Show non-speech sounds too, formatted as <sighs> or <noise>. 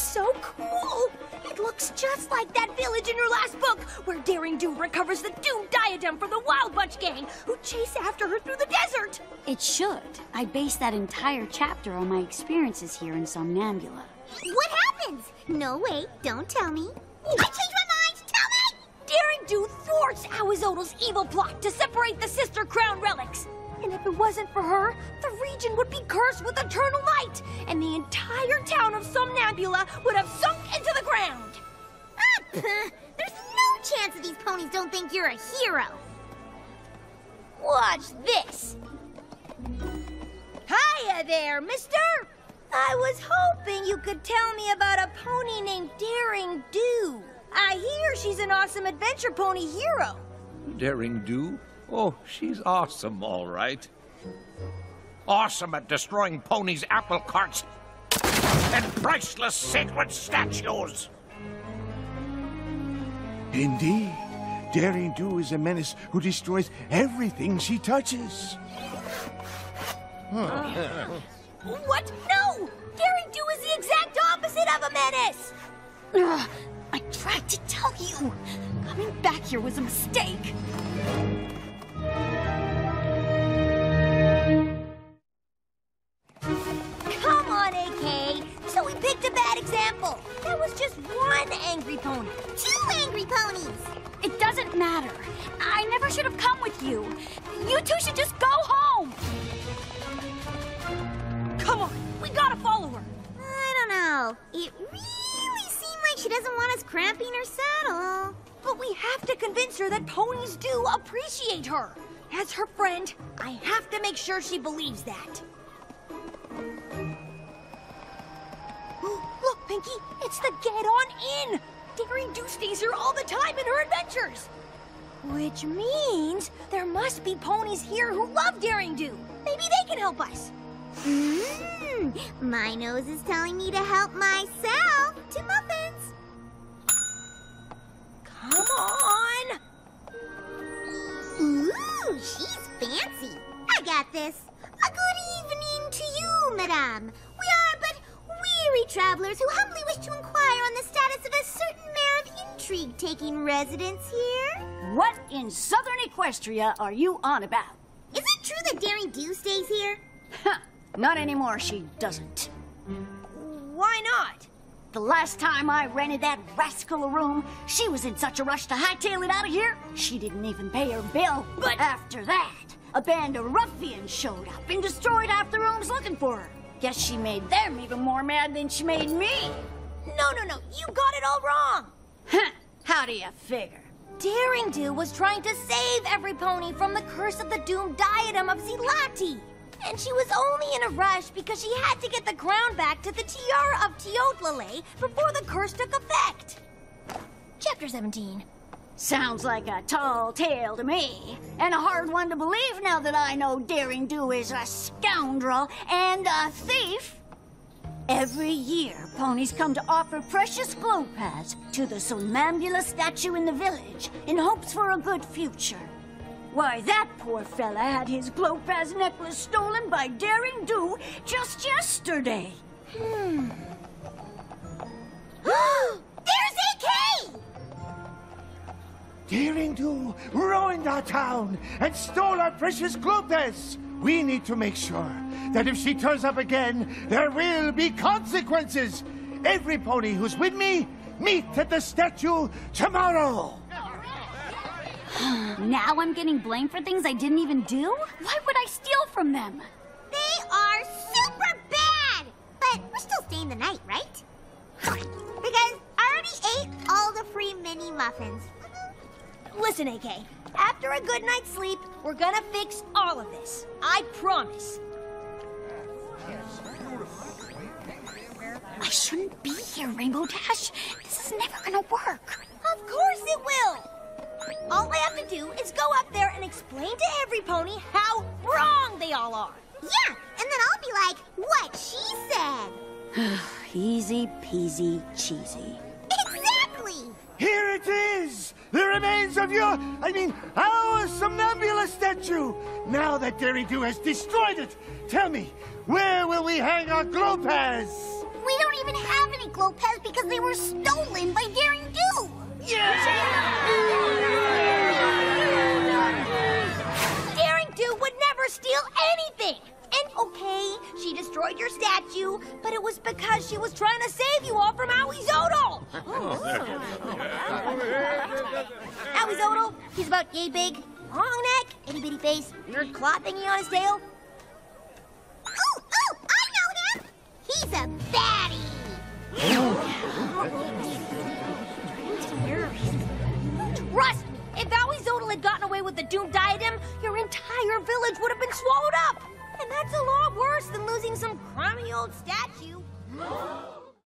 so cool. It looks just like that village in your last book, where Daring Do recovers the Doom Diadem from the Wild Bunch gang, who chase after her through the desert. It should. I based that entire chapter on my experiences here in Somnambula. What happens? No, wait, don't tell me. I changed my mind! Tell me! Daring Do thwarts Ahuizotl's evil plot to separate the Sister Crown relics. And if it wasn't for her, the region would be cursed with eternal night, and the entire town of Somnambula would have sunk into the ground. Ah. <laughs> There's no chance that these ponies don't think you're a hero. Watch this. Hiya there, mister. I was hoping you could tell me about a pony named Daring Do. I hear she's an awesome adventure pony hero. Daring Do? Oh, she's awesome, all right. Awesome at destroying ponies' apple carts and priceless sacred statues. Indeed. Daring Do is a menace who destroys everything she touches. What? No! Daring Do is the exact opposite of a menace! Ugh, I tried to tell you. Coming back here was a mistake. Bad example. That was just one angry pony. Two angry ponies! It doesn't matter. I never should have come with you. You two should just go home. Come on, we gotta follow her. I don't know. It really seemed like she doesn't want us cramping her saddle. But we have to convince her that ponies do appreciate her. As her friend, I have to make sure she believes that. Pinkie, it's the Get On In! Daring Do stays here all the time in her adventures. Which means there must be ponies here who love Daring Do. Maybe they can help us. Mmm, my nose is telling me to help myself to muffins. Come on! Ooh, she's fancy. I got this. A good evening to you, madame. We are but weary travelers who humbly wish to inquire on the status of a certain mare of intrigue taking residence here. What in southern Equestria are you on about? Is it true that Daring Do stays here? Huh, not anymore, she doesn't. Why not? The last time I rented that rascal a room, she was in such a rush to hightail it out of here, she didn't even pay her bill. But after that, a band of ruffians showed up and destroyed half the rooms looking for her. Guess she made them even more mad than she made me. No, no, no, you got it all wrong. Huh, how do you figure? Daring Do was trying to save every pony from the curse of the doomed diadem of Zilati. And she was only in a rush because she had to get the crown back to the tiara of Teotlale before the curse took effect. Chapter 17. Sounds like a tall tale to me, and a hard one to believe now that I know Daring Do is a scoundrel and a thief. Every year, ponies come to offer precious glow pads to the Somnambula statue in the village in hopes for a good future. Why, that poor fella had his Glowpaz necklace stolen by Daring Do just yesterday. There's Daring Do ruined our town and stole our precious Glowpaz. We need to make sure that if she turns up again, there will be consequences. Every pony who's with me, meet at the statue tomorrow. <sighs> Now I'm getting blamed for things I didn't even do? Why would I steal from them? They are super bad! But we're still staying the night, right? <sighs> Because I already ate all the free mini muffins. Listen, AK, after a good night's sleep, we're gonna fix all of this. I promise. I shouldn't be here, Rainbow Dash. This is never gonna work. Of course it will! All I have to do is go up there and explain to every pony how wrong they all are. Yeah, and then I'll be like, what she said. <sighs> Easy peasy cheesy. Exactly! Here it is! The remains of your, I mean, our Somnambula statue! Now that Daring Do has destroyed it, tell me, where will we hang our Glowpaz? We don't even have any Lopez because they were stolen by Daring Do. Daring Do would never steal anything! Okay, she destroyed your statue, but it was because she was trying to save you all from Ahuizotl! Oh. Ahuizotl, he's about yay big, long neck, itty bitty face, weird claw thingy on his tail. Oh, oh, I know him. He's a baddie. Trust me, if Ahuizotl had gotten away with the Doom Diadem, your entire village would have been swallowed up! And that's a lot worse than losing some crummy old statue.